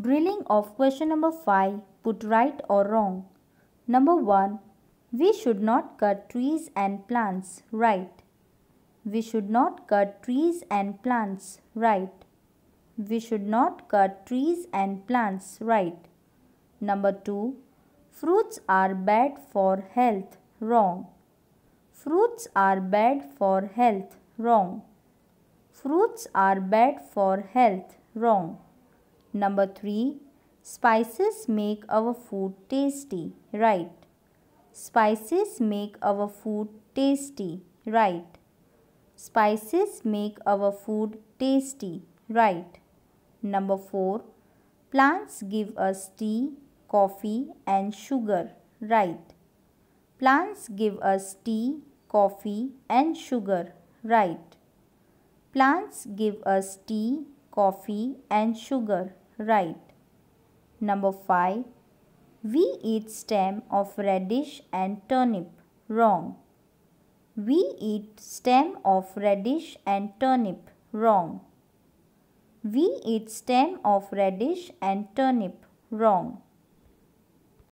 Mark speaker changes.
Speaker 1: Drilling of question number 5. Put right or wrong. Number 1. We should not cut trees and plants. Right. We should not cut trees and plants. Right. We should not cut trees and plants. Right. Number 2. Fruits are bad for health. Wrong. Fruits are bad for health. Wrong. Fruits are bad for health. Wrong. Number 3. Spices make our food tasty. Right. Spices make our food tasty. Right. Spices make our food tasty. Right. Number 4. Plants give us tea, coffee and sugar. Right. Plants give us tea, coffee and sugar. Right. Plants give us tea, coffee and sugar. Right. Number 5. We eat stem of radish and turnip. Wrong. We eat stem of radish and turnip. Wrong. We eat stem of radish and turnip. Wrong.